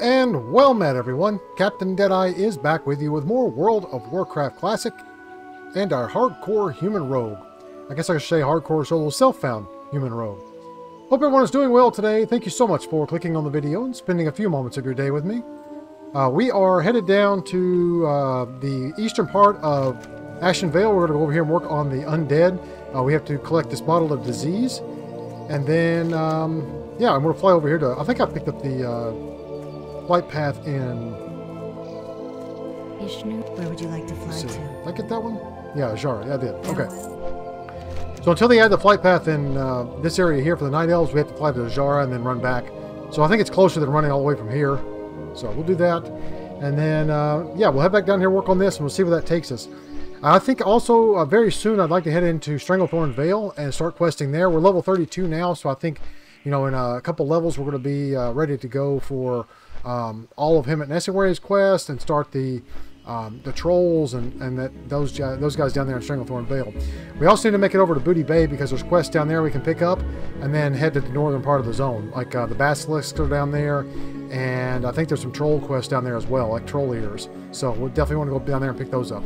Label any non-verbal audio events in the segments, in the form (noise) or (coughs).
And well met, everyone. Captain Deadeye is back with you with more World of Warcraft Classic and our hardcore human rogue. I guess I should say hardcore solo self-found human rogue. Hope everyone is doing well today. Thank you so much for clicking on the video and spending a few moments of your day with me. Uh, we are headed down to uh, the eastern part of Ashenvale. We're going to go over here and work on the undead. Uh, we have to collect this bottle of disease. And then, um, yeah, I'm going to fly over here to... I think I picked up the uh, flight path in... Ishnu, where would you like to fly to? Did I get that one? Yeah, Zhara. Yeah, I did. Okay. So until they add the flight path in uh, this area here for the Night Elves, we have to fly to Jara and then run back. So I think it's closer than running all the way from here. So we'll do that. And then, uh, yeah, we'll head back down here, work on this, and we'll see where that takes us. I think also uh, very soon I'd like to head into Stranglethorn Vale and start questing there. We're level 32 now, so I think, you know, in a couple levels we're going to be uh, ready to go for um, all of him at Nesingwary's quest and start the um, the trolls and, and that those those guys down there in Stranglethorn Vale. We also need to make it over to Booty Bay because there's quests down there we can pick up and then head to the northern part of the zone. Like uh, the Basilisks are down there and I think there's some troll quests down there as well, like troll ears. So we'll definitely want to go down there and pick those up.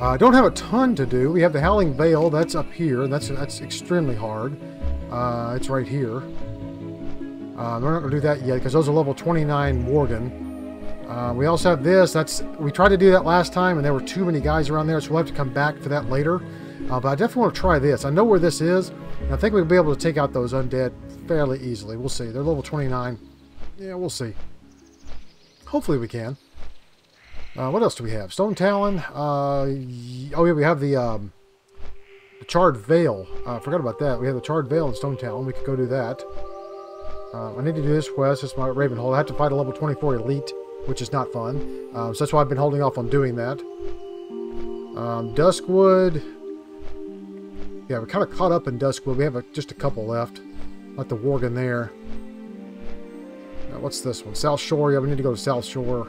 I uh, don't have a ton to do. We have the Howling Vale. That's up here. That's that's extremely hard. Uh, it's right here. Uh, we're not going to do that yet because those are level 29 Worgen. Uh, we also have this. That's We tried to do that last time and there were too many guys around there, so we'll have to come back for that later. Uh, but I definitely want to try this. I know where this is, and I think we'll be able to take out those undead fairly easily. We'll see. They're level 29. Yeah, we'll see. Hopefully we can. Uh, what else do we have? Stonetalon. Uh, oh, yeah, we have the, um, the Charred Vale. I uh, forgot about that. We have the Charred Vale in Stonetalon. We could go do that. Uh, I need to do this quest. It's my Ravenholdt. I have to fight a level 24 Elite, which is not fun. Uh, so that's why I've been holding off on doing that. Um, Duskwood. Yeah, we're kind of caught up in Duskwood. We have a, just a couple left. Like the Worgen there. what's this one? Southshore. Yeah, we need to go to Southshore.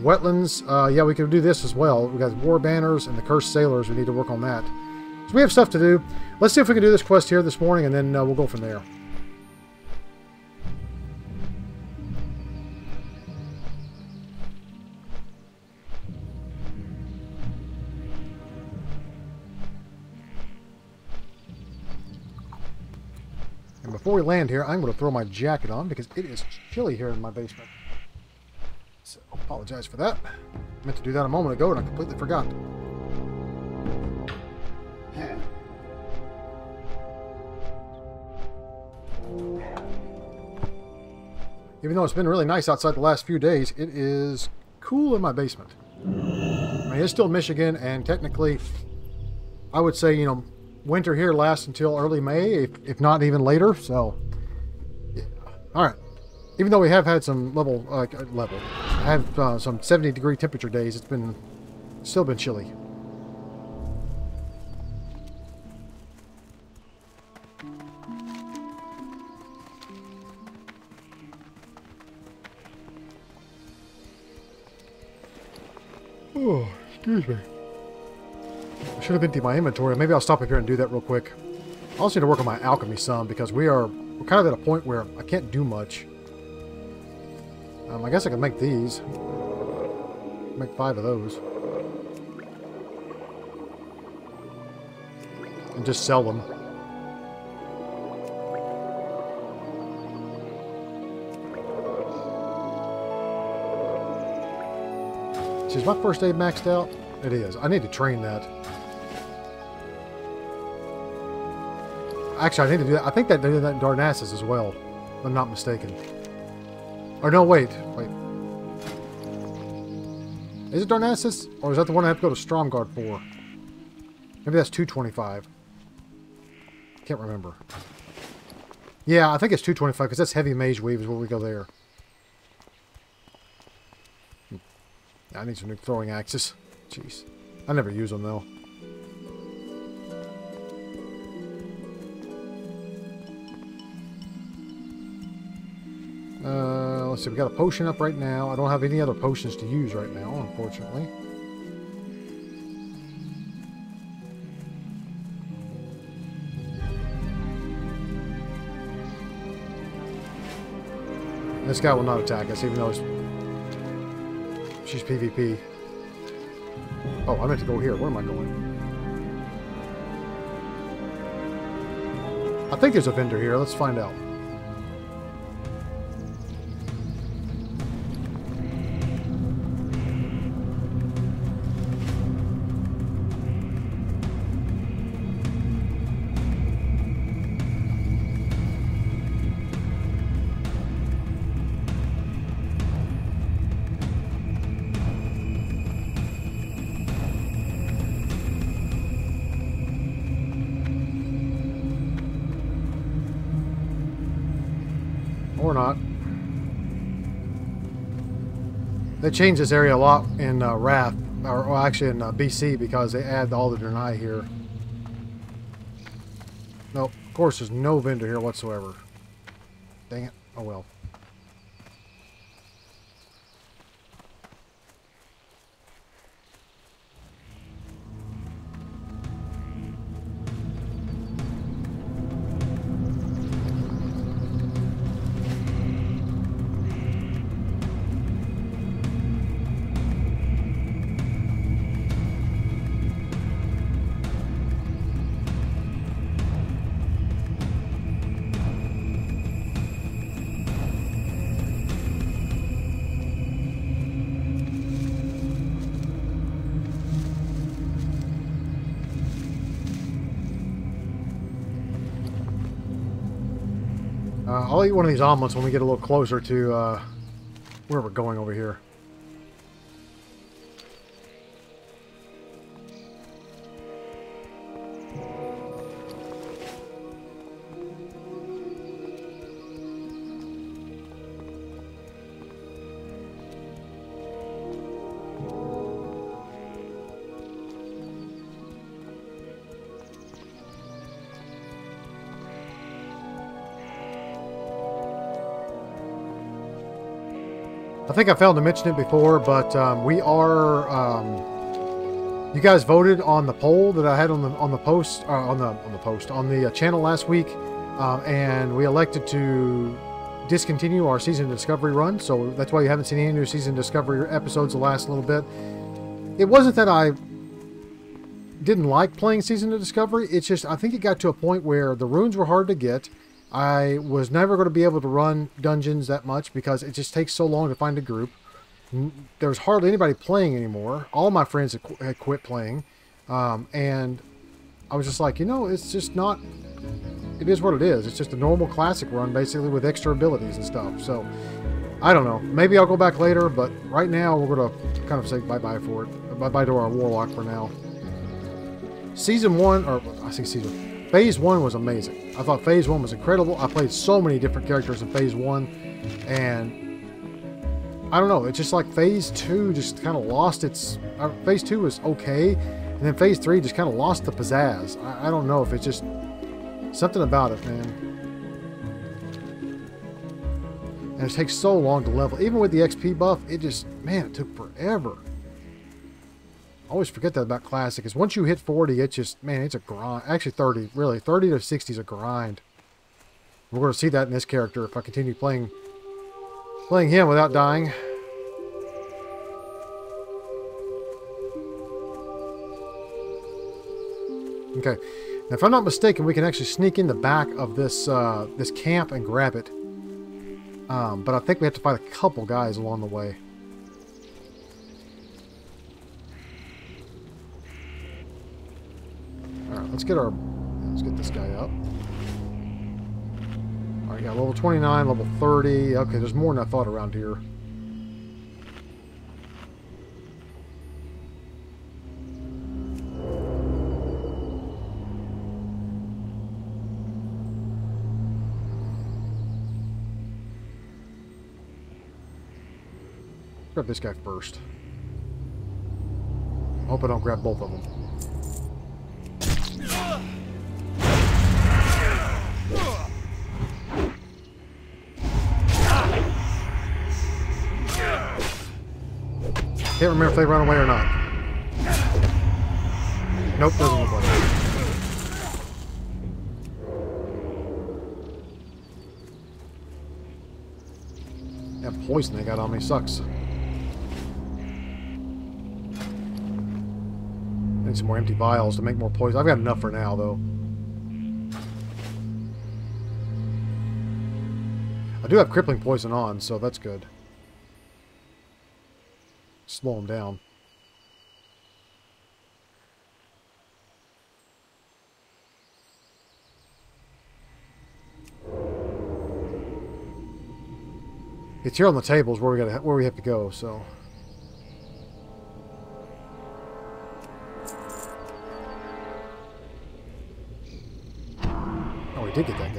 Wetlands, uh, yeah, we can do this as well. We got War Banners and the Cursed Sailors. We need to work on that. So we have stuff to do. Let's see if we can do this quest here this morning, and then uh, we'll go from there. Before we land here, I'm going to throw my jacket on because it is chilly here in my basement. So, apologize for that. I meant to do that a moment ago and I completely forgot. Even though it's been really nice outside the last few days, it is cool in my basement. I mean, it's still Michigan, and technically, I would say, you know, winter here lasts until early May, if, if not even later, so... Yeah. Alright. Even though we have had some level, uh, level, have uh, some 70 degree temperature days, it's been, still been chilly. Oh, excuse me. Should have emptied my inventory. Maybe I'll stop up here and do that real quick. I also need to work on my alchemy some because we are we're kind of at a point where I can't do much. Um, I guess I can make these. Make five of those. And just sell them. Is my first aid maxed out? It is. I need to train that. Actually, I need to do that. I think that they did that in Darnassus as well, if I'm not mistaken. Or no, wait, wait. Is it Darnassus? Or is that the one I have to go to Stromgarde for? Maybe that's 225. Can't remember. Yeah, I think it's 225 because that's Heavy Mageweave is where we go there. Hmm. I need some new throwing axes. Jeez. I never use them though. Let's we got a potion up right now. I don't have any other potions to use right now, unfortunately. This guy will not attack us, even though she's PvP. Oh, I meant to go here. Where am I going? I think there's a vendor here. Let's find out. They changed this area a lot in uh, Wrath, or, actually in uh, BC, because they add all the Draenei here. Nope, of course there's no vendor here whatsoever. Dang it. Oh well. I'll eat one of these omelets when we get a little closer to uh, where we're going over here. I think I failed to mention it before, but um, we are. Um, you guys voted on the poll that I had on the on the post uh, on the on the post on the uh, channel last week, uh, and we elected to discontinue our season discovery run. So that's why you haven't seen any new season discovery episodes the last little bit. It wasn't that I didn't like playing season of discovery. It's just I think it got to a point where the runes were hard to get. I was never going to be able to run dungeons that much because it just takes so long to find a group. There was hardly anybody playing anymore. All my friends had, qu had quit playing. Um, and I was just like, you know, it's just not... It is what it is. It's just a normal classic run, basically, with extra abilities and stuff. So, I don't know. Maybe I'll go back later, but right now we're going to kind of say bye-bye for it. Bye-bye to our Warlock for now. Season 1, or I say season Phase 1 was amazing. I thought Phase 1 was incredible. I played so many different characters in Phase 1, and I don't know, it's just like Phase 2 just kind of lost its... Uh, phase 2 was okay, and then Phase 3 just kind of lost the pizzazz. I, I don't know if it's just... Something about it, man. And it takes so long to level. Even with the XP buff, it just... Man, it took forever. Always forget that about Classic, is once you hit 40, it's just, man, it's a grind. Actually, 30, really. 30 to 60 is a grind. We're going to see that in this character if I continue playing playing him without dying. Okay. Now, if I'm not mistaken, we can actually sneak in the back of this uh, this camp and grab it. Um, but I think we have to fight a couple guys along the way. Let's get our... Let's get this guy up. Alright, yeah, level 29, level 30. Okay, there's more than I thought around here. Grab this guy first. Hope I don't grab both of them. Can't remember if they run away or not. Nope, doesn't look like it. That poison they got on me sucks. Need some more empty vials to make more poison. I've got enough for now, though. I do have crippling poison on, so that's good. Slow him down. It's here on the tables where we got where we have to go. So. Oh, we did get that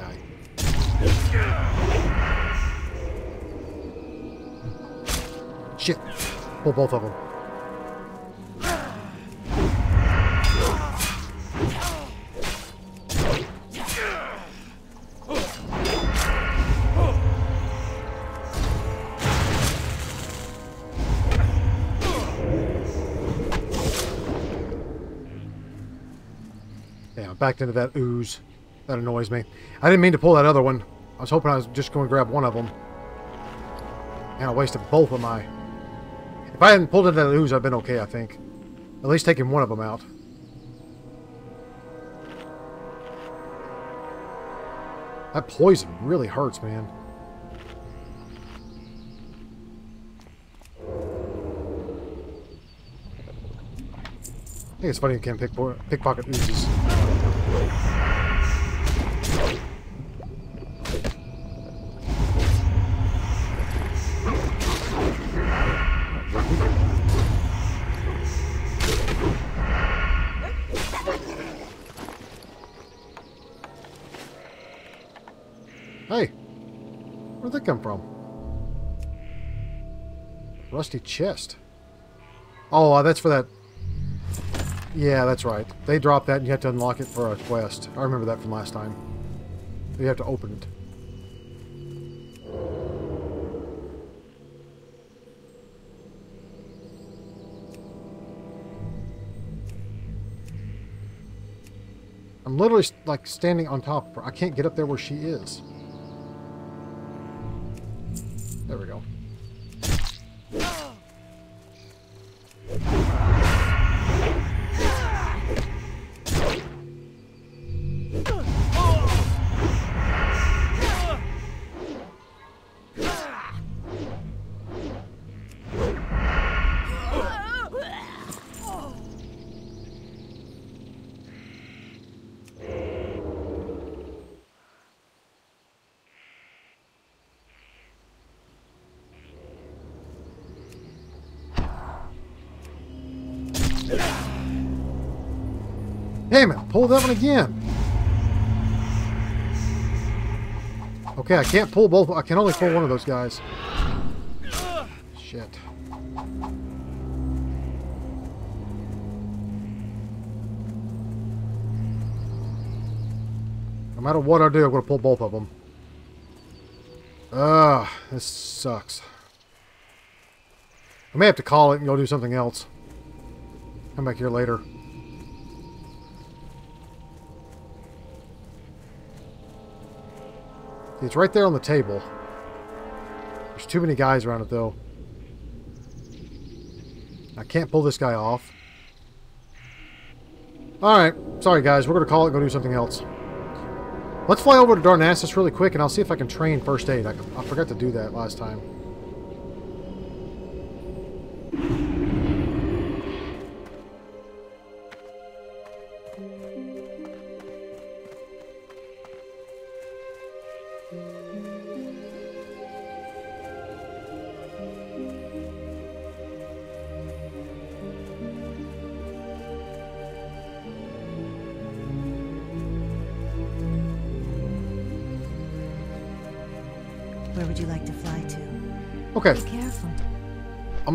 Pull both of them. Yeah, i backed into that ooze. That annoys me. I didn't mean to pull that other one. I was hoping I was just going to grab one of them. And I wasted both of my... If I hadn't pulled into that ooze, I'd been okay, I think. At least taking one of them out. That poison really hurts, man. I think it's funny you can't pick pickpocket oozes. Come from? Rusty chest. Oh, uh, that's for that yeah, that's right. They drop that and you have to unlock it for a quest. I remember that from last time. You have to open it. I'm literally like standing on top of her. I can't get up there where she is. There we go. Damn it, pull that one again. Okay, I can't pull both. I can only pull one of those guys. Shit. No matter what I do, I'm going to pull both of them. Ugh, ah, this sucks. I may have to call it and go do something else. Come back here later. It's right there on the table. There's too many guys around it, though. I can't pull this guy off. Alright, sorry guys, we're going to call it go do something else. Let's fly over to Darnassus really quick, and I'll see if I can train first aid. I, I forgot to do that last time.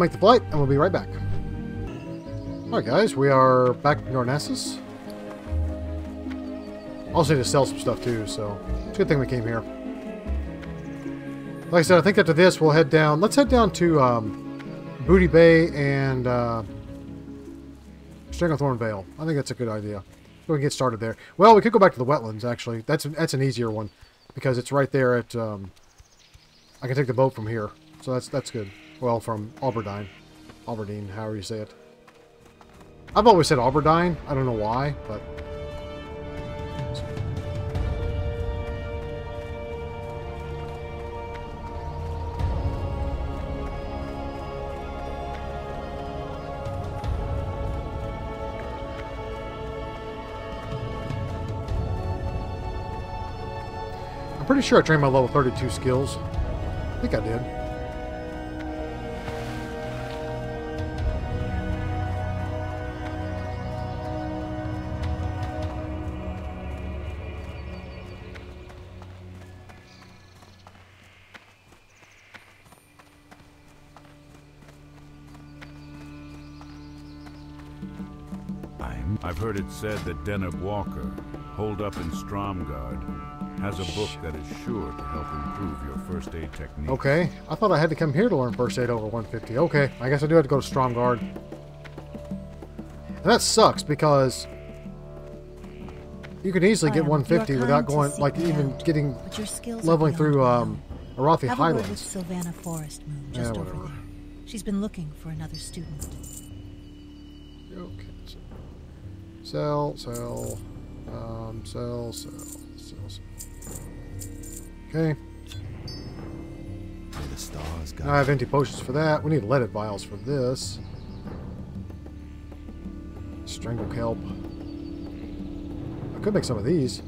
Make the flight, and we'll be right back. Alright guys, we are back in Darnassus. Also need to sell some stuff too, so it's a good thing we came here. Like I said, I think after this we'll head down. Let's head down to um, Booty Bay and uh, Stranglethorn Vale. I think that's a good idea. We can get started there. Well, we could go back to the wetlands actually. That's that's an easier one because it's right there at. Um, I can take the boat from here. So that's that's good. Well, from Alberdine. Alberdine, however you say it. I've always said Alberdine. I don't know why, but... I'm pretty sure I trained my level 32 skills. I think I did. I'm, I've heard it said that Deneb Walker, holed up in Stromgarde, has a book that is sure to help improve your first aid technique. Okay. I thought I had to come here to learn first aid over 150. Okay. I guess I do have to go to Stromgarde. And that sucks because you could easily get 150 without going, like, even getting But your skills are leveling through um. Arathi Have a with Highlands. Sylvanna Forestmoon, Yeah, just over whatever. there. She's been looking for another student. Okay. Sell, sell, um, sell, sell, sell, sell. Okay. The stars guide Now I have empty potions for that. We need leaded vials for this. Stranglekelp. I could make some of these.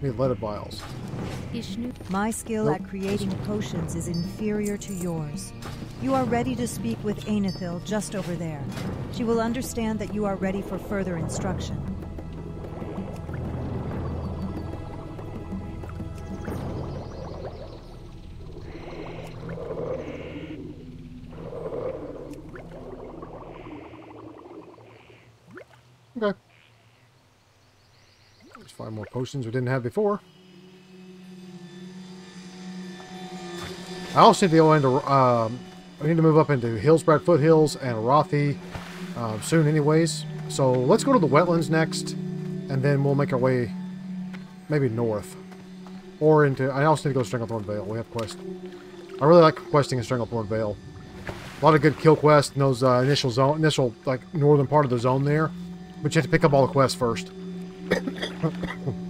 We need leaded vials. My skill Nope. at creating potions is inferior to yours. You are ready to speak with Ainethil just over there. She will understand that you are ready for further instruction. Okay. Let's find more potions we didn't have before. I also need to go into. Um, I need to move up into Hillsbrad Foothills and Arathi uh, soon, anyways. So let's go to the wetlands next, and then we'll make our way maybe north or into. I also need to go to Stranglethorn Vale. We have quest. I really like questing in Stranglethorn Vale. A lot of good kill quests in those uh, initial zone, initial like northern part of the zone there. But you have to pick up all the quests first. (coughs) (coughs) (coughs)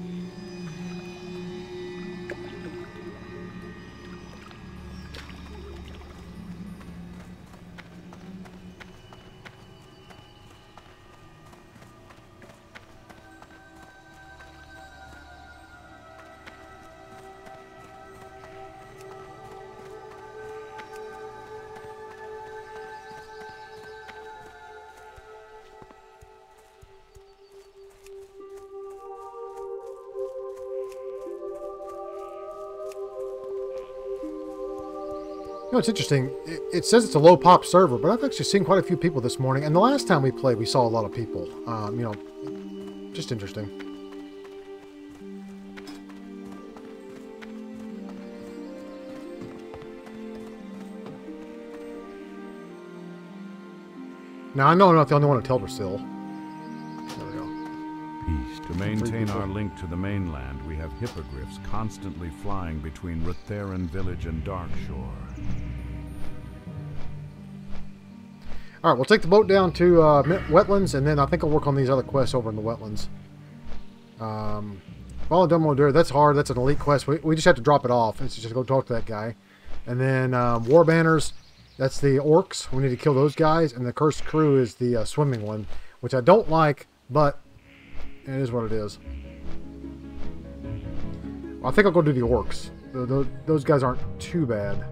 It's interesting. It, it says it's a low pop server, but I've actually seen quite a few people this morning. And the last time we played, we saw a lot of people. Um, you know, just interesting. Now, I know I'm not the only one at Teldrassil. There we go. Peace. To maintain our link to the mainland, we have hippogriffs constantly flying between Rutheran Village and Darkshore. All right, we'll take the boat down to uh, wetlands, and then I think I'll work on these other quests over in the wetlands. Um, follow Dun Modr. That's hard. That's an elite quest. We, we just have to drop it off. It's just go talk to that guy. And then um, War Banners. That's the orcs. We need to kill those guys. And the Cursed Crew is the uh, swimming one, which I don't like, but it is what it is. I think I'll go do the orcs. Th- th- Those guys aren't too bad.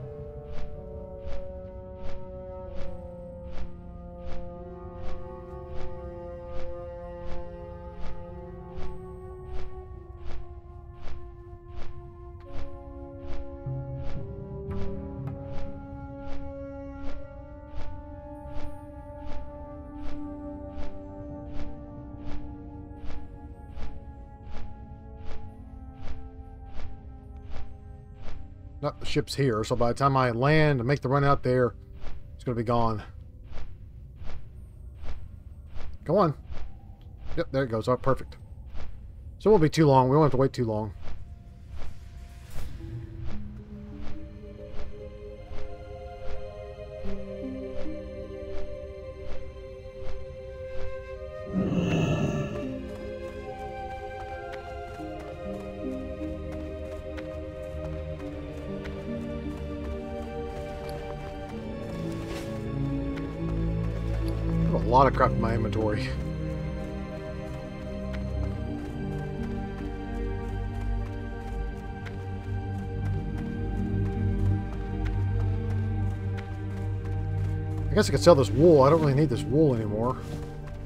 Ship's here, so by the time I land and make the run out there, it's going to be gone. Go on. Yep, there it goes. Oh, perfect. So it won't be too long. We won't have to wait too long. Lot of crap in my inventory. I guess I could sell this wool. I don't really need this wool anymore.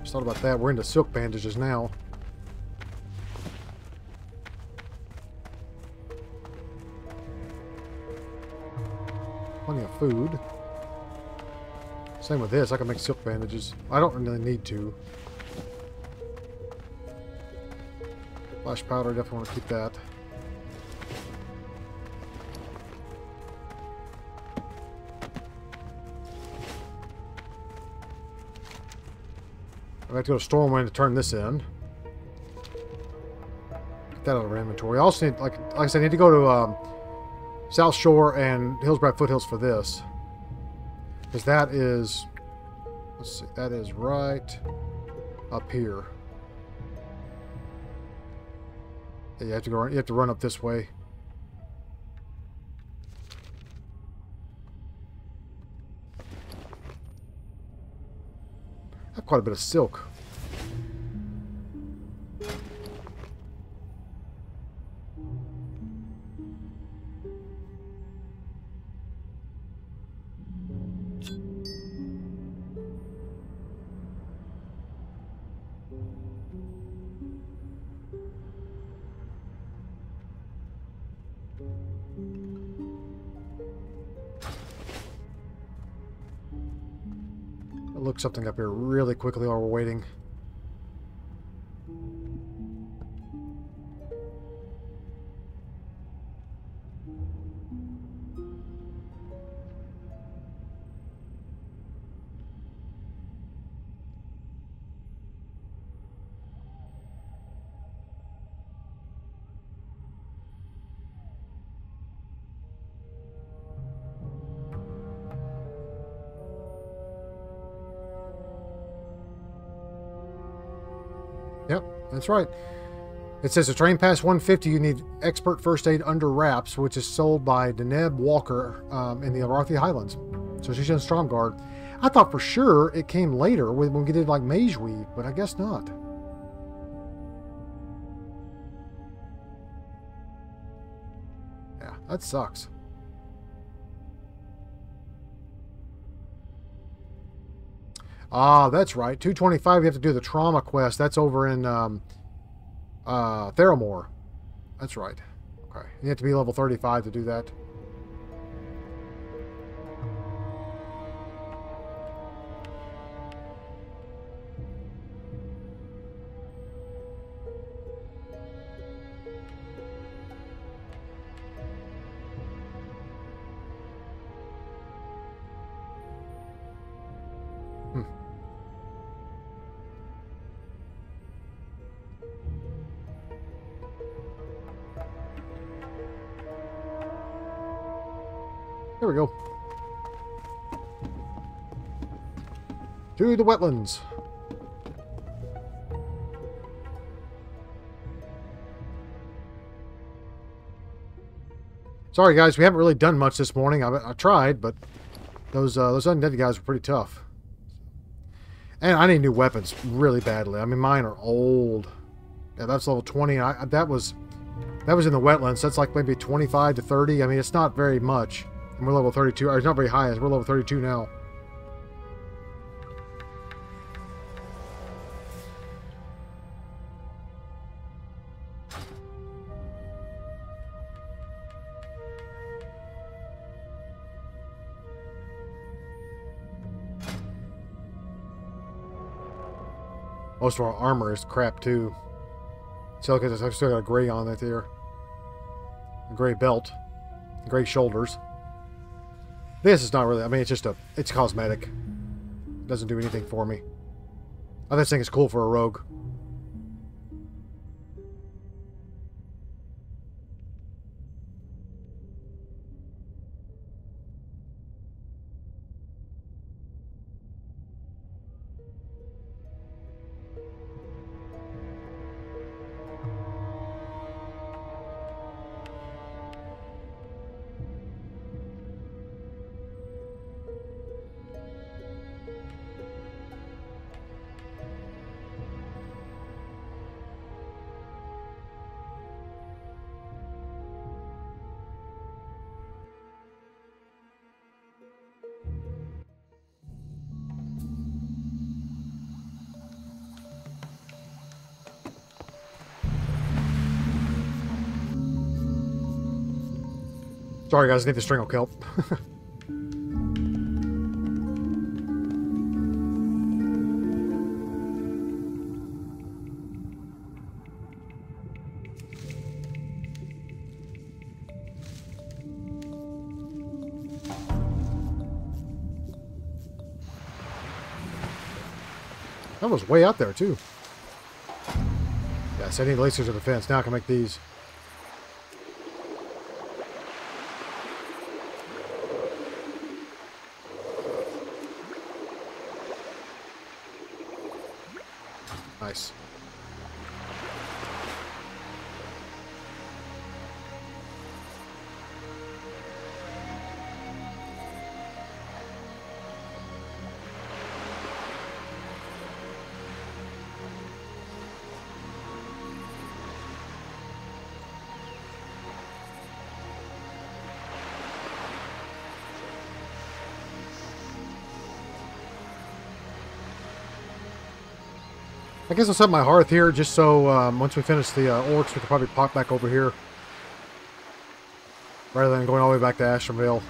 Just thought about that. We're into silk bandages now. Plenty of food. Same with this. I can make silk bandages. I don't really need to. Flash powder, definitely want to keep that. I have to go to Stormwind to turn this in. Get that out of our inventory. I also need, like, like I said, I need to go to um, Southshore and Hillsbrad Foothills for this. Because that is, let's see, that is right up here. You have to go. You have to run up this way. Have quite a bit of silk. Look something up here really quickly while we're waiting. That's right. It says a train past 150, you need expert first aid under wraps, which is sold by Deneb Walker um, in the Arathi Highlands. So she's in Stromgarde. I thought for sure it came later when we did like Mageweave, but I guess not. Yeah, that sucks. Ah, that's right. 225, you have to do the trauma quest. That's over in um, uh, Theramore. That's right. Okay. You have to be level 35 to do that. To the wetlands. Sorry, guys, we haven't really done much this morning. I, I tried, but those uh, those undead guys were pretty tough. And I need new weapons really badly. I mean, mine are old. Yeah, that's level 20. I, that was that was in the wetlands. That's like maybe 25 to 30. I mean, it's not very much. And we're level 32. Or it's not very high. We're level 32 now. Most of our armor is crap too. So look at this. I've still got a gray on it there. A gray belt. Gray shoulders. This is not really, I mean, it's just a, it's cosmetic. Doesn't do anything for me. I just think it's cool for a rogue. Sorry guys, I need the Stranglekelp. (laughs) That was way out there, too. Yes, I need lasers of the fence. Now I can make these. Guess I'll set my hearth here just so um, once we finish the uh, orcs, we can probably pop back over here. Rather than going all the way back to Ashenvale.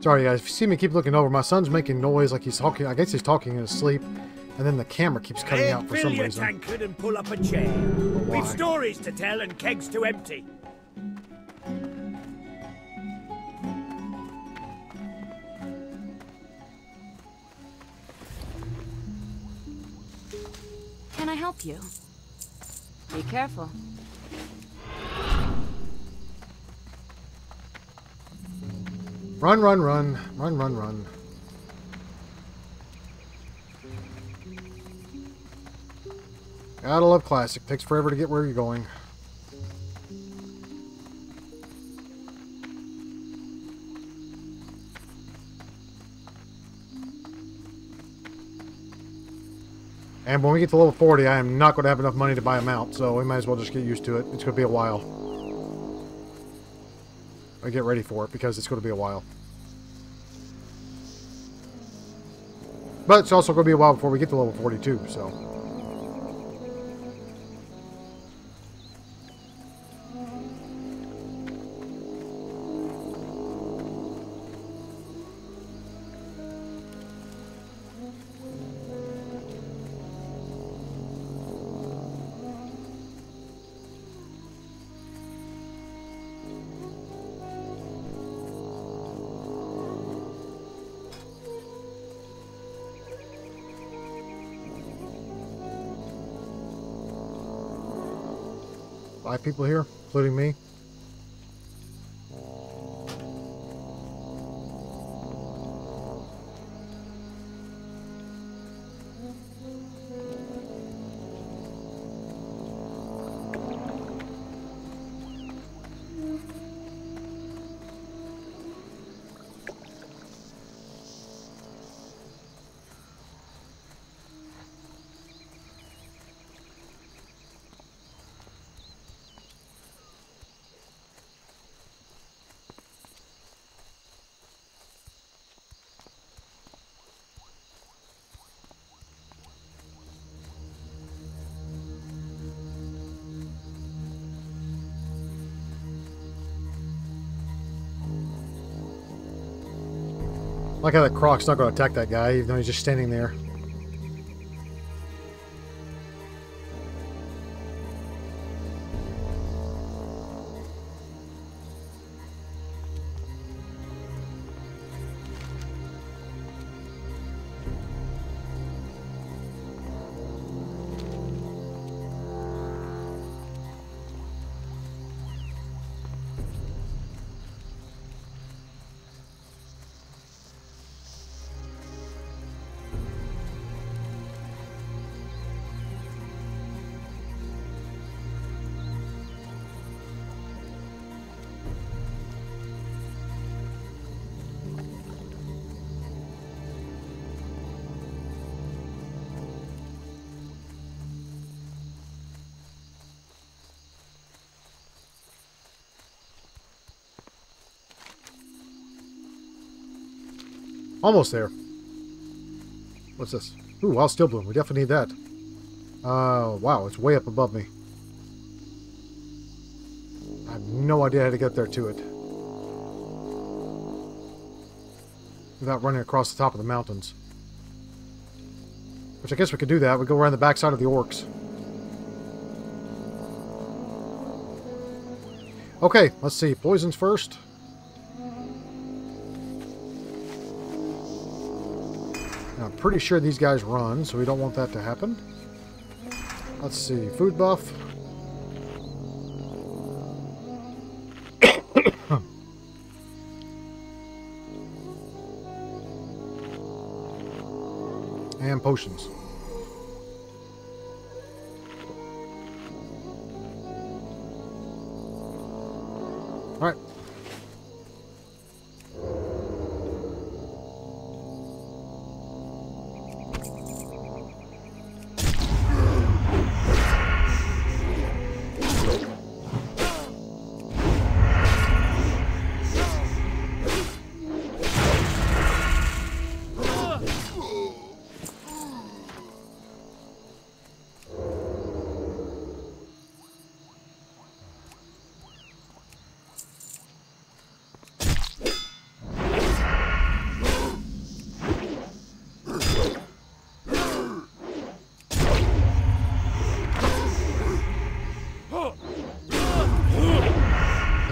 Sorry guys, if you see me keep looking over, my son's making noise like he's talking. I guess he's talking in his sleep, and then the camera keeps cutting Hey, out for some reason. tankard and pull up a chair. why? We've stories to tell and kegs to empty. Can I help you? Be careful. Run, run, run, run, run, run. Gotta love classic. Takes forever to get where you're going. And when we get to level 40, I am not going to have enough money to buy a mount, so we might as well just get used to it. It's going to be a while. I get ready for it, because it's going to be a while. But it's also going to be a while before we get to level 42, so... Five people here, including me. Like how that croc's not going to attack that guy, even though he's just standing there. Almost there. What's this? Ooh, wild steelbloom. We definitely need that. Uh, wow, it's way up above me. I have no idea how to get there to it. Without running across the top of the mountains. Which I guess we could do that. We go around the backside of the orcs. Okay, let's see. Poisons first. Pretty sure these guys run, so we don't want that to happen. Let's see. Food buff. (coughs) and potions.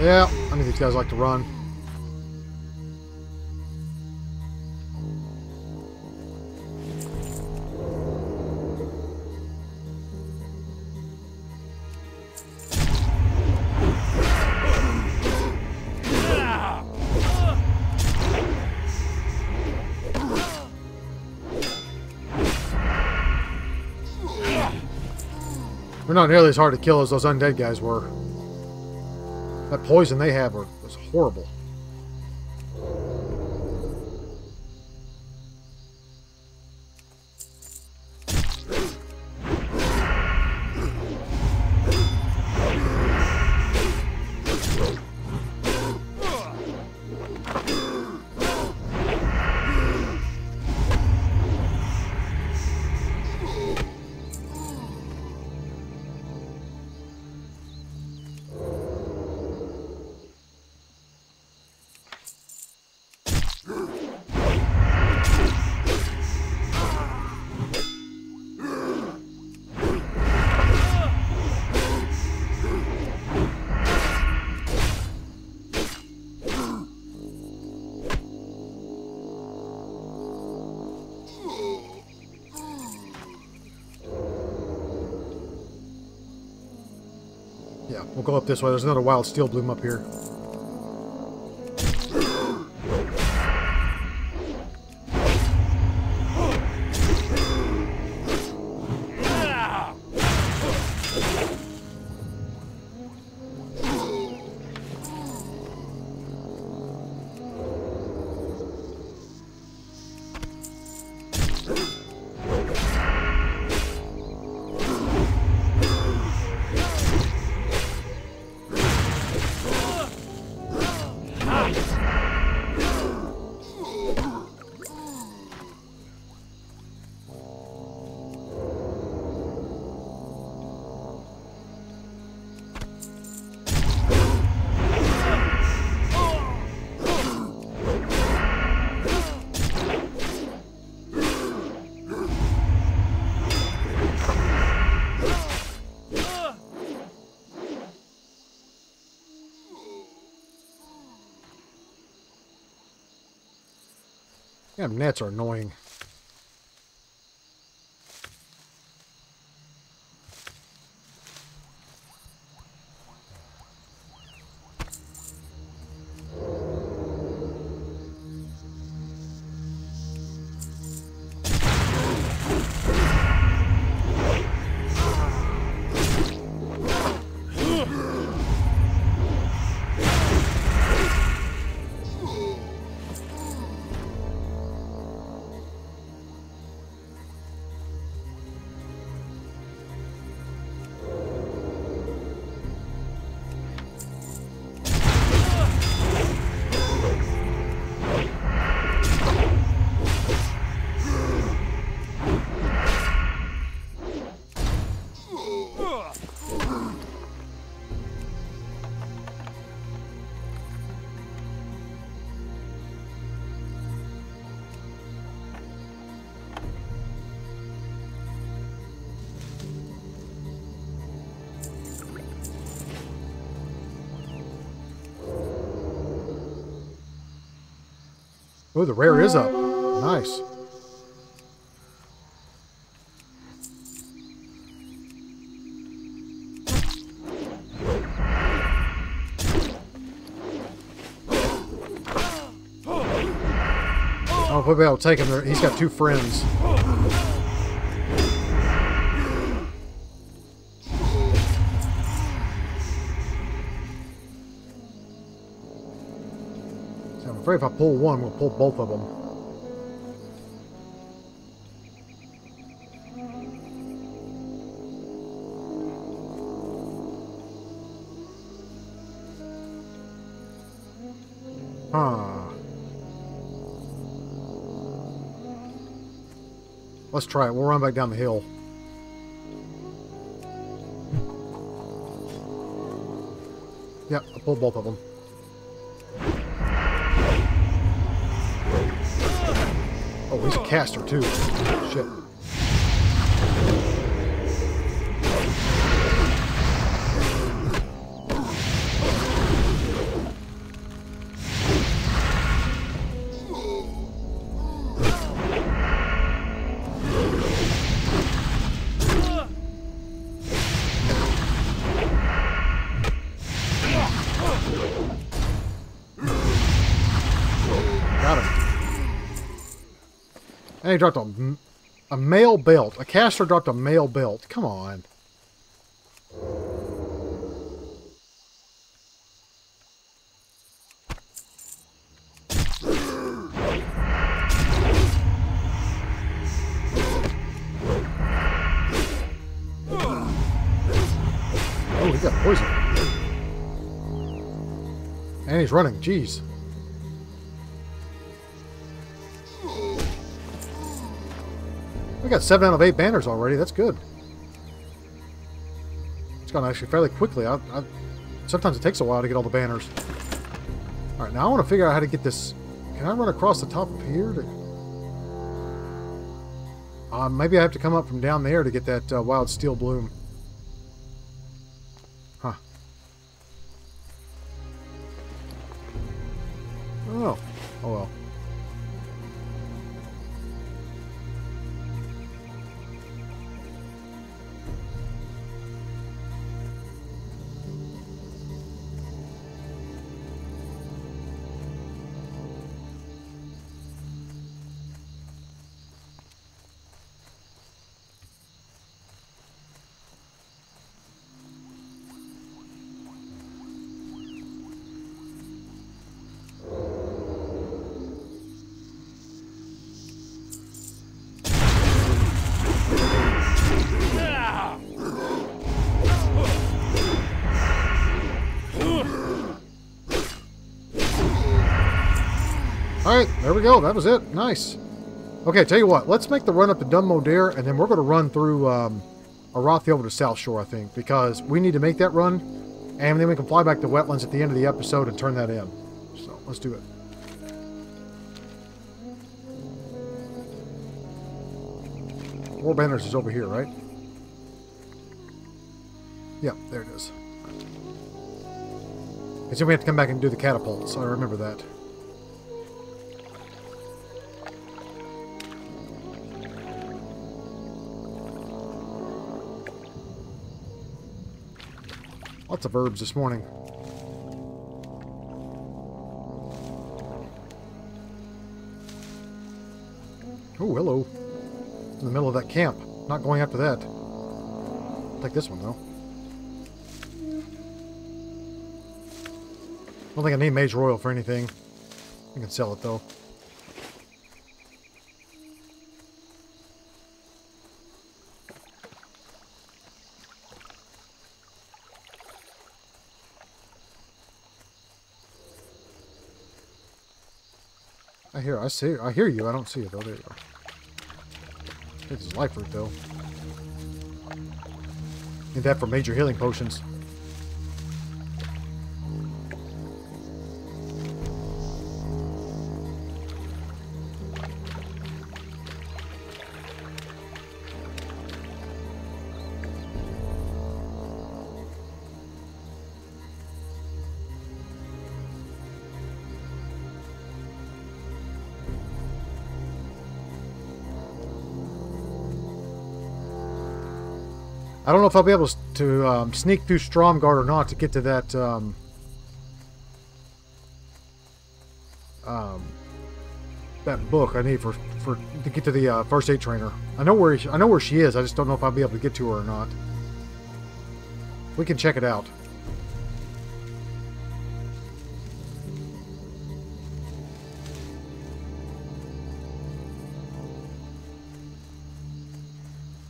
Yeah, I mean these guys like to run. They're not nearly as hard to kill as those undead guys were. That poison they have is horrible. We'll go up this way. There's another wild steelbloom up here. Damn nets are annoying. Oh, the rare is up. Nice. Oh, maybe I'll take him there. He's got two friends. Afraid if I pull one, we'll pull both of them. Huh. Let's try it. We'll run back down the hill. Yep, I pulled both of them. Caster too. Shit. And he dropped a, a mail belt. A caster dropped a mail belt. Come on. Oh, he got poison. And he's running. Jeez. We got seven out of eight banners already. That's good. It's gone actually fairly quickly. I, I, sometimes it takes a while to get all the banners. All right, now I want to figure out how to get this. Can I run across the top of here? To... Uh, maybe I have to come up from down there to get that uh, wild steelbloom. Huh. Oh. Oh well. We go. That was it. Nice. Okay, tell you what. Let's make the run up to Dun Modr, and then we're going to run through um, over to Southshore, I think, because we need to make that run, and then we can fly back to Wetlands at the end of the episode and turn that in. So, let's do it. War Banners is over here, right? Yep, there it is. And then we have to come back and do the catapults. I remember that. Lots of herbs this morning. Oh, hello. In the middle of that camp. Not going after that. take this one, though. I don't think I need Mageroyal for anything. I can sell it, though. See, I hear you. I don't see it though. There you go. This liferoot though. Need that for major healing potions. If I'll be able to um, sneak through Stromgarde or not to get to that um, um, that book I need for for to get to the uh, first aid trainer. I know where I know where she is. I just don't know if I'll be able to get to her or not. We can check it out.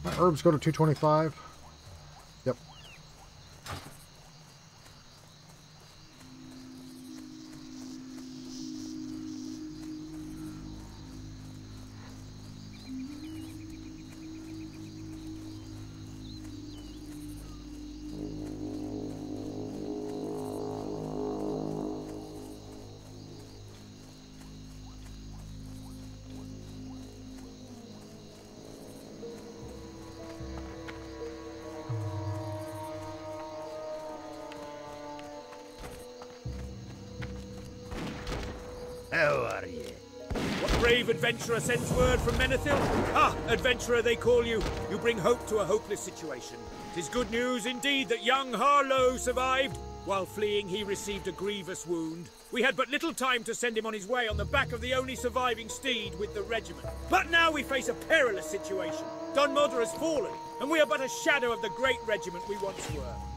My herbs go to 225. Adventurer sends word from Menethil? Ah, adventurer they call you. You bring hope to a hopeless situation. Tis good news indeed that young Harlow survived. While fleeing, he received a grievous wound. We had but little time to send him on his way on the back of the only surviving steed with the regiment. But now we face a perilous situation. Don Dun Modr has fallen, and we are but a shadow of the great regiment we once were.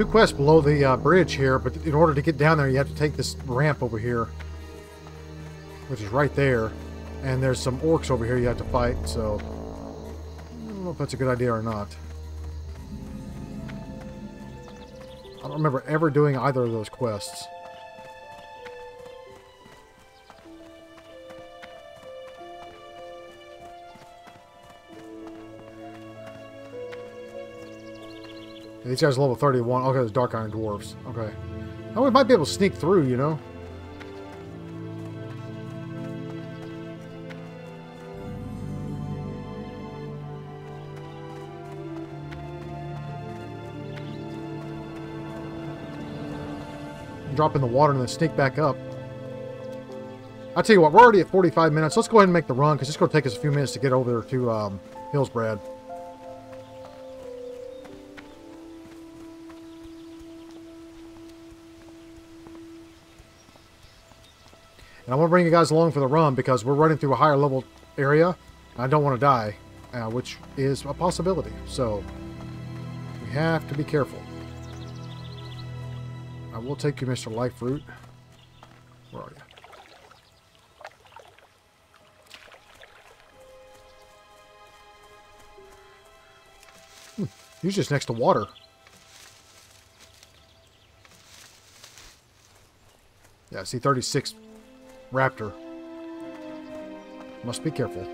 Two quests below the uh, bridge here, but in order to get down there, you have to take this ramp over here, which is right there. And there's some orcs over here you have to fight, so I don't know if that's a good idea or not. I don't remember ever doing either of those quests. These guys are level 31. Okay, there's Dark Iron Dwarves. Okay. Oh, we might be able to sneak through, you know? Drop in the water and then sneak back up. I tell you what, we're already at 45 minutes. Let's go ahead and make the run, because it's going to take us a few minutes to get over there to um, Hillsbrad. And I want to bring you guys along for the run because we're running through a higher level area. I don't want to die, uh, which is a possibility. So we have to be careful. I will take you, Mr. Liferoot. Where are you? Hmm, He's just next to water. Yeah, see 36 Raptor. Must be careful.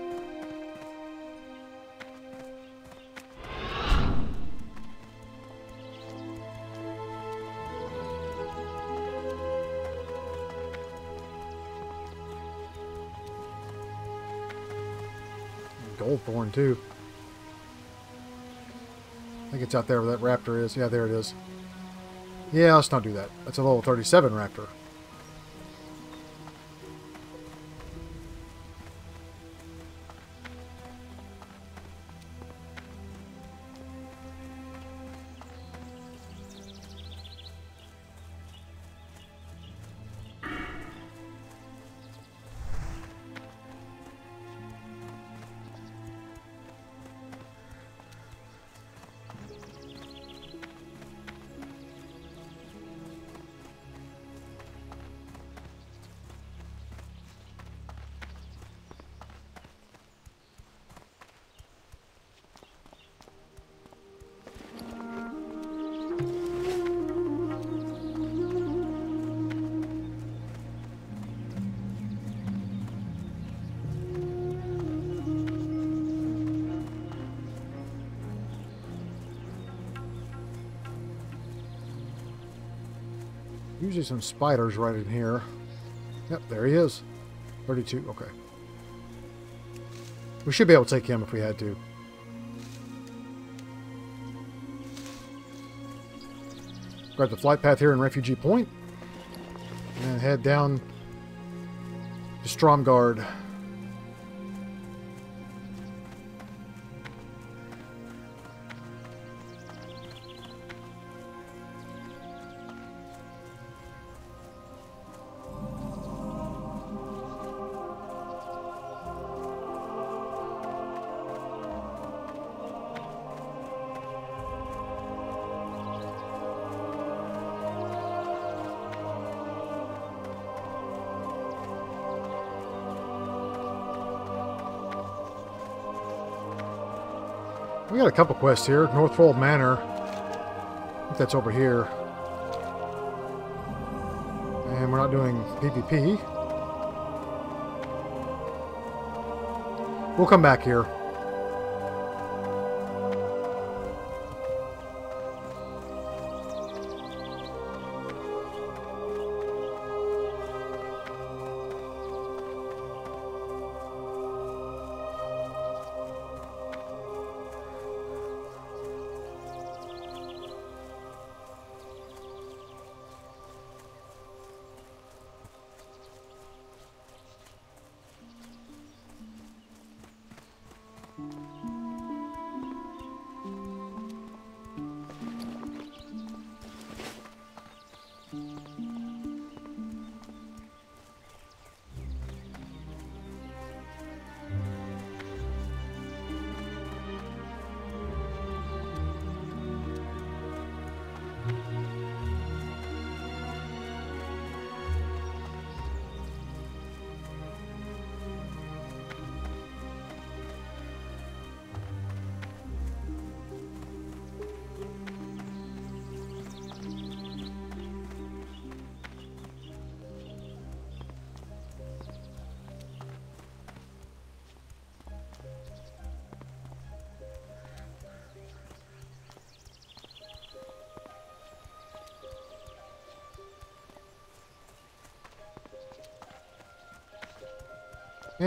Goldthorn, too. I think it's out there where that raptor is. Yeah, there it is. Yeah, let's not do that. That's a level 37 raptor. Usually some spiders right in here. Yep, there he is. 32, okay. We should be able to take him if we had to. Grab the flight path here in Refugee Point. And head down to Stromgarde. Couple quests here. Northfold Manor. I think that's over here. And we're not doing PvP. We'll come back here.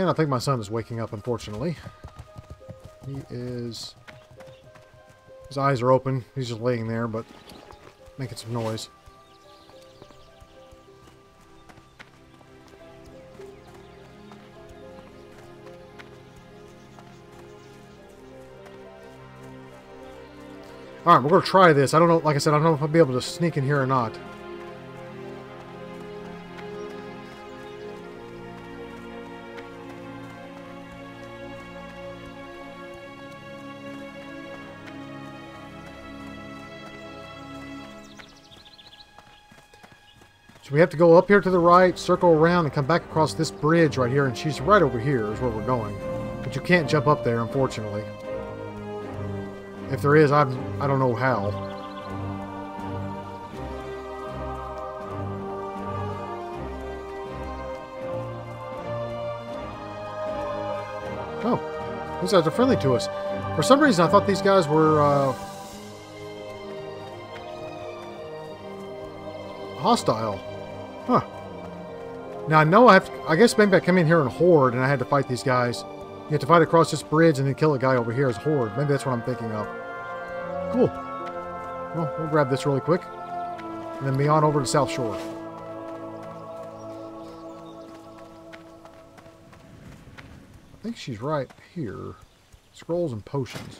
And I think my son is waking up, unfortunately. He is... His eyes are open. He's just laying there, but making some noise. Alright, we're going to try this. I don't know, like I said, I don't know if I'll be able to sneak in here or not. We have to go up here to the right, circle around, and come back across this bridge right here, and she's right over here is where we're going. But you can't jump up there, unfortunately. If there is, I'm, I don't know how. Oh, these guys are friendly to us. For some reason, I thought these guys were uh, hostile. Now I know I have. To, I guess maybe I come in here and horde and I had to fight these guys. You have to fight across this bridge and then kill a guy over here as horde. Maybe that's what I'm thinking of. Cool. Well, we'll grab this really quick. and then be on over to Southshore. I think she's right here. Scrolls and potions.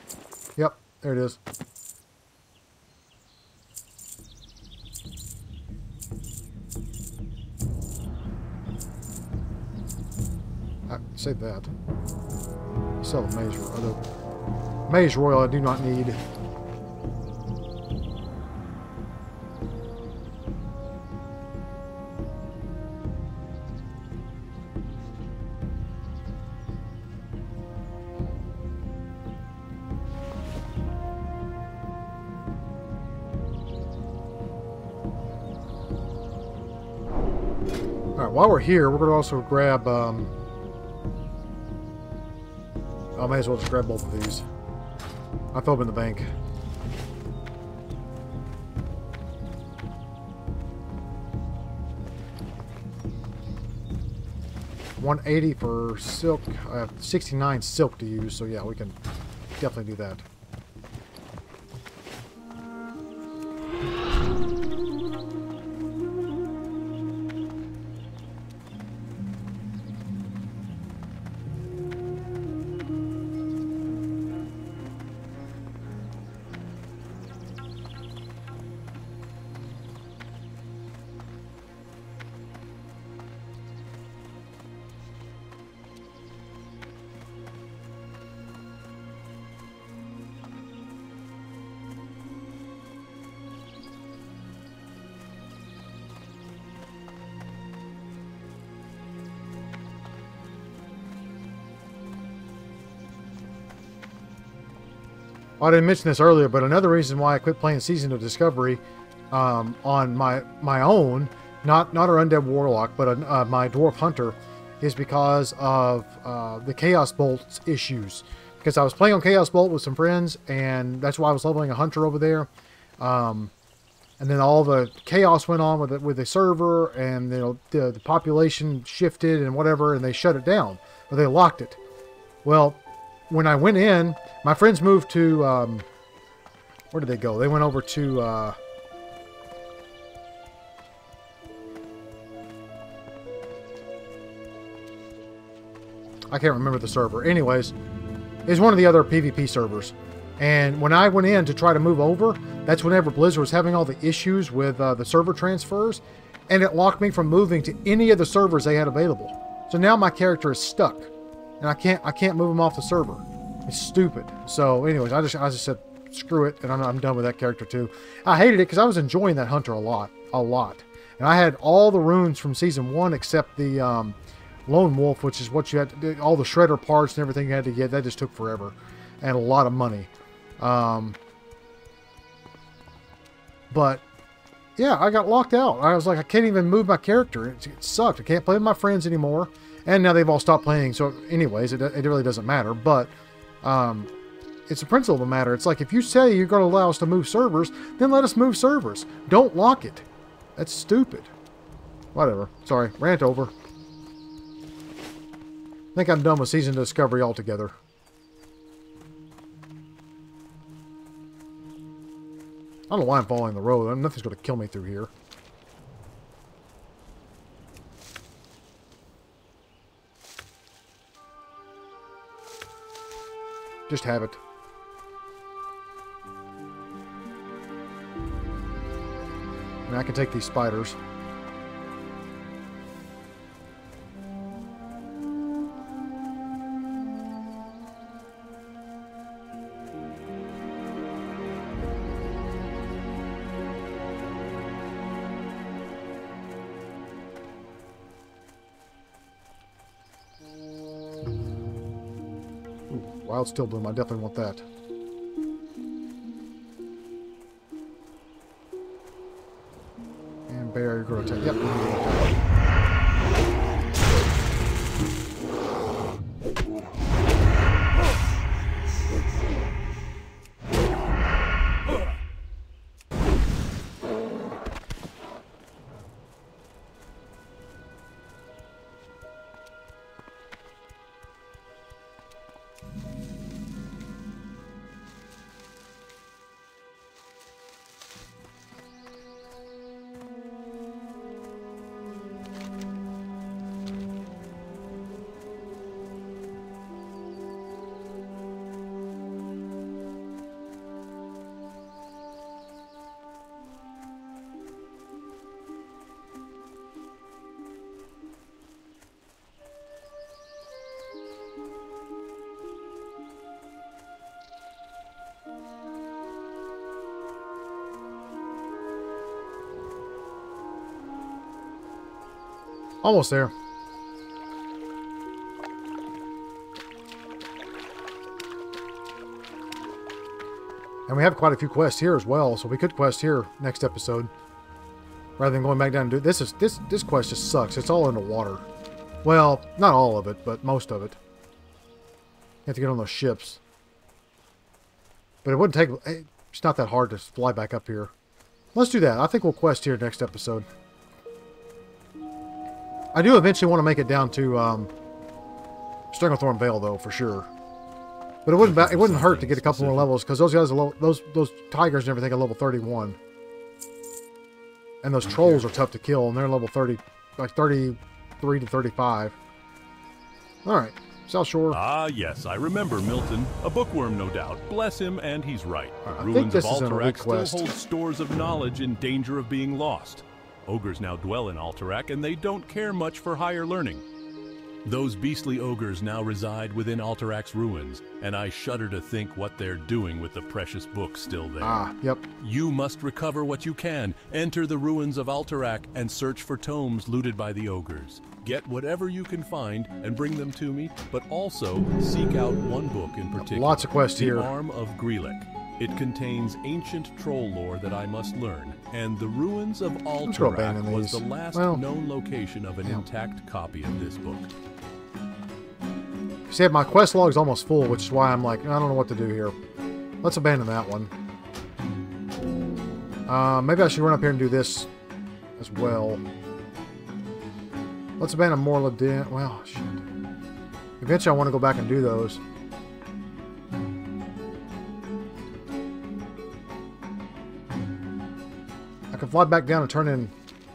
Yep, there it is. Say that. Sell the mageroyal. The mageroyal I do not need. While we're here, we're going to also grab, um... I may as well just grab both of these. I'll throw them in the bank. One eighty for silk. I have sixty nine silk to use, so yeah, we can definitely do that. I didn't mention this earlier, but another reason why I quit playing Season of Discovery um, on my my own, not not our Undead Warlock, but uh, my Dwarf Hunter, is because of uh, the Chaos Bolts issues. Because I was playing on Chaos Bolt with some friends, and that's why I was leveling a Hunter over there. Um, and then all the chaos went on with the, with the server, and you know, the, the population shifted and whatever, and they shut it down, or they locked it. Well, when I went in, my friends moved to, um, where did they go? They went over to, uh, I can't remember the server. Anyways, it's one of the other PvP servers. And when I went in to try to move over, that's whenever Blizzard was having all the issues with uh, the server transfers, and it locked me from moving to any of the servers they had available. So now my character is stuck, and I can't I can't move him off the server. It's stupid. So, anyways, I just I just said screw it, and I'm, I'm done with that character too. I hated it because I was enjoying that hunter a lot, a lot, and I had all the runes from season one except the um, lone wolf, which is what you had to do. All the shredder parts and everything you had to get. That just took forever, and a lot of money. Um, but yeah, I got locked out. I was like, I can't even move my character. It, it, sucked. I can't play with my friends anymore. And now they've all stopped playing. So, anyways, it, it really doesn't matter. But um, it's a principle of the matter. It's like if you say you're going to allow us to move servers, then let us move servers. Don't lock it. That's stupid. Whatever. Sorry. Rant over. I think I'm done with Season Discovery altogether. I don't know why I'm following the road. Nothing's going to kill me through here. Just have it. I I can take these spiders. Wild Steelbloom, I definitely want that. And going to take... Yep. Almost there. And we have quite a few quests here as well, so we could quest here next episode. Rather than going back down and do this is this this quest just sucks. It's all in the water. Well, not all of it, but most of it. You have to get on those ships. But it wouldn't take eh, it's not that hard to fly back up here. Let's do that. I think we'll quest here next episode. I do eventually want to make it down to um, Stranglethorn Vale, though, for sure. But it wouldn't it wouldn't hurt to get a couple more levels because those guys are level, those those tigers and everything are level 31, and those trolls are tough to kill, and they're level 30, like 33 to 35. All right, Southshore. Ah, yes, I remember Milton. A bookworm, no doubt. Bless him, and he's right. I think Ruins of this is an Alterac still request. hold stores of knowledge in danger of being lost. Ogres now dwell in Alterac, and they don't care much for higher learning. Those beastly ogres now reside within Alterac's ruins, and I shudder to think what they're doing with the precious books still there. Ah, yep. You must recover what you can, enter the ruins of Alterac, and search for tomes looted by the ogres. Get whatever you can find and bring them to me, but also seek out one book in particular. Lots of quests here. the. Arm of Grelek. It contains ancient troll lore that I must learn, and the ruins of Alterac was the last Well, known location of an yeah. intact copy of this book. See, my quest log's almost full, which is why I'm like, I don't know what to do here. Let's abandon that one. Uh, maybe I should run up here and do this as well. Let's abandon Mor'Ladim. Well, shit. Eventually, I want to go back and do those. Can fly back down and turn in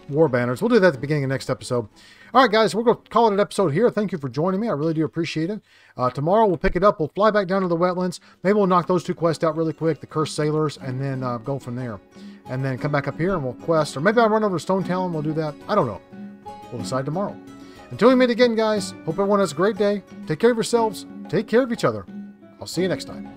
war banners. We'll do that at the beginning of next episode. All right, guys, we're going to call it an episode here. Thank you for joining me. I really do appreciate it. Uh, tomorrow, we'll pick it up. We'll fly back down to the wetlands. Maybe we'll knock those two quests out really quick, the Cursed Sailors, and then uh, go from there. And then come back up here and we'll quest. Or maybe I'll run over to Stonetalon and we'll do that. I don't know. We'll decide tomorrow. Until we meet again, guys, hope everyone has a great day. Take care of yourselves. Take care of each other. I'll see you next time.